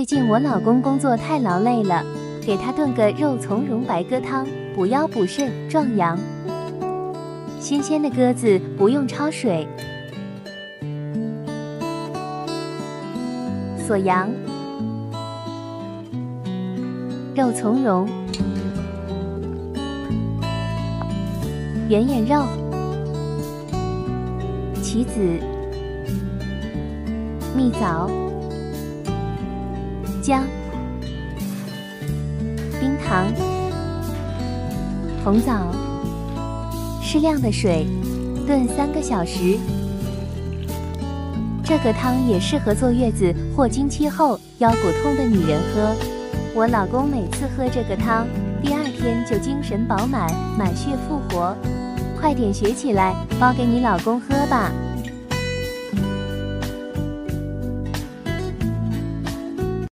最近我老公工作太劳累了，给他炖个肉苁蓉白鸽汤，补腰补肾壮阳。新鲜的鸽子不用焯水，锁阳。肉苁蓉、圆眼肉、棋子、蜜枣、姜、冰糖、红枣，适量的水，炖三个小时。这个汤也适合坐月子或经期后腰骨痛的女人喝。我老公每次喝这个汤，第二天就精神饱满、满血复活。快点学起来，包给你老公喝吧。